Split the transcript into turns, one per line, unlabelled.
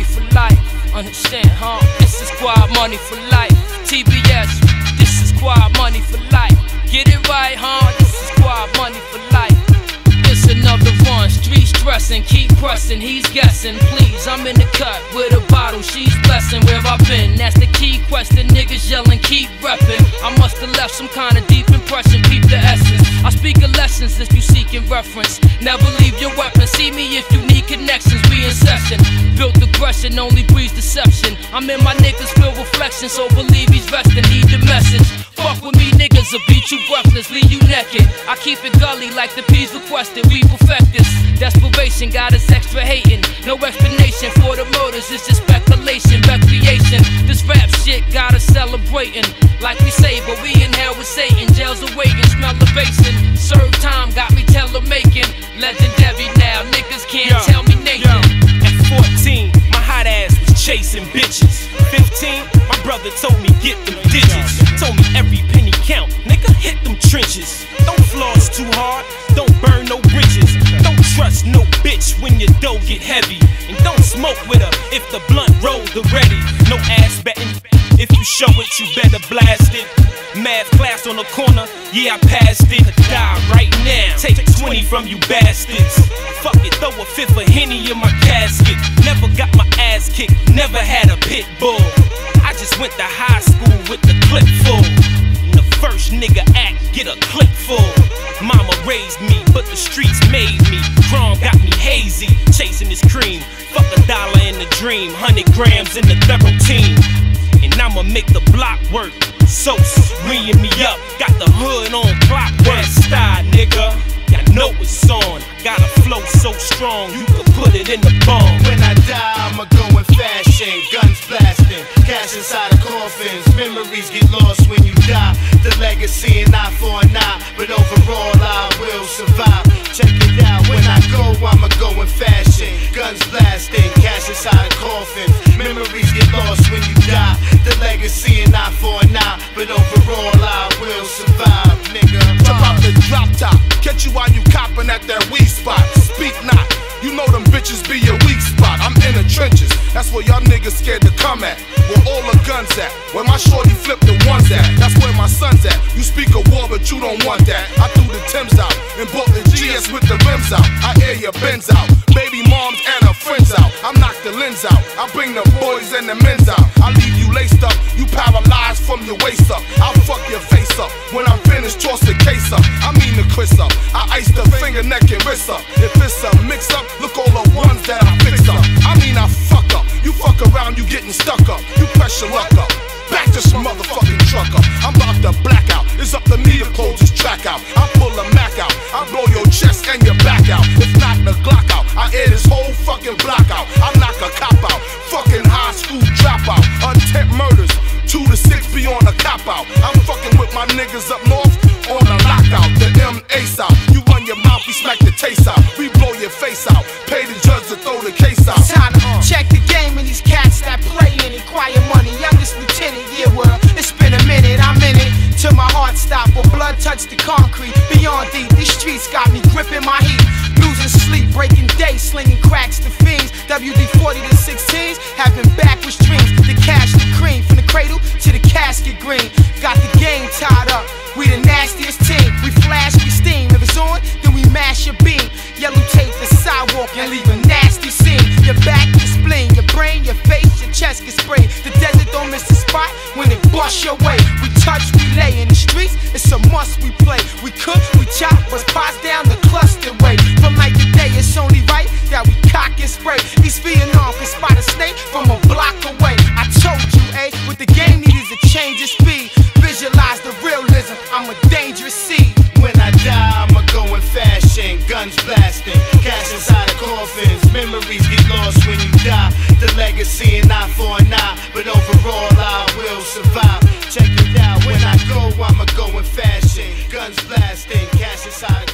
money for life. Understand, huh? This is squad money for life. TBS, this is squad money for life. Get it right, huh? This is squad money for life. This another one, street stressing, keep pressing, he's guessing. Please, I'm in the cut with a bottle, she's blessing. Where I've been, that's the key question. Niggas yelling, keep repping. I must have left some kind of deep impression, keep the essence. I speak of lessons if you seeking reference. Never leave your weapon, see me if you need connections, we in session. Built aggression, only breeds deception. I'm in my niggas feel reflection, so believe he's resting, need the message. Fuck with me, niggas will beat you breathless, leave you naked. I keep it gully like the P's requested, we perfect this. Desperation got us extra hating. No explanation for the motives, it's just speculation, recreation. This rap shit got us celebrating. Like we say, but we in hell with Satan. Jails awaiting, smell the basin. Serve time, got me tailor making. Legendary now, niggas can't
Yo,
tell me Nathan.
Yo, at 14, my hot ass was chasing bitches. 15, my brother told me get them digits. Told me every penny count, nigga hit them trenches. Don't floss too hard, don't burn no bridges. Trust no bitch when your dough get heavy. And don't smoke with her if the blunt rolled already. No ass betting, if you show it, you better blast it. Math class on the corner, yeah, I passed it. Die right now, take 20 from you bastards. Fuck it, throw a fifth of Henny in my casket. Never got my ass kicked, never had a pit bull. I just went to high school with the clip full. The first nigga act, get a clip full. Mama raised me, but the streets made me. Got me hazy, chasing this cream. Fuck a dollar in the dream, 100 grams in the thorough team. And I'ma make the block work. So reeing me up, got the hood on clockwork style, nigga. Y'all know it's on. Got a flow so strong, you can put it in the bomb.
When I die, I'ma go in fashion. Guns blasting, cash inside of coffins. Memories get lost when you die. The legacy you
while you copping at that weed spot. Speak not, you know them bitches be your weak spot. I'm in the trenches, that's where y'all niggas scared to come at. Where all the guns at, where my shorty flip the ones at. That's where my son's at. You speak of war, but you don't want that. I threw the Timbs out and bought the GS with the rims out. I air your Benz out, baby moms and her friends out. I knock the lens out, I bring the boys and the men's out. I leave you laced up, you paralyzed from your waist stuck up. You press your luck up. Back this motherfucking truck up. I'm about to black out. It's up to me to close this track out. I pull a Mac out. I blow your chest and your back out. If not the Glock out, I air this whole fucking block out. I knock a cop out. Fucking high school dropout. Attempt murders. Two to six be on a cop out. I'm fucking with my niggas up
touch the concrete. Beyond deep, these streets got me gripping my heat. Losing sleep, breaking day, slinging cracks to fiends. WD 40 to 16s, having backwards dreams. The cash, the cream, from the cradle to the casket green. Got the game tied up. We the nastiest team. We flash, we steam. If it's on, then we mash your beam. Yellow tape the sidewalk and leave a nasty scene. Your back, your spleen, your brain, your face, your chest get sprayed. The desert don't miss the spot when it bust your way. We touch, we lay in the streets. It's a must we play. We cook, we chop, bust pots down the cluster way. From night to day, it's only right that we cock and spray. East Vietnam can spot a snake from a block away. I told you, eh? What the game needs is a change of speed. Visualize the realism. I'm a dangerous seed.
When I die, I'ma go in fashion. Guns blasting, cash inside of coffins. Memories get lost when you die. The legacy an eye for an but overall I will survive. Check. When I go, I'ma go in fashion. Guns blasting, cash inside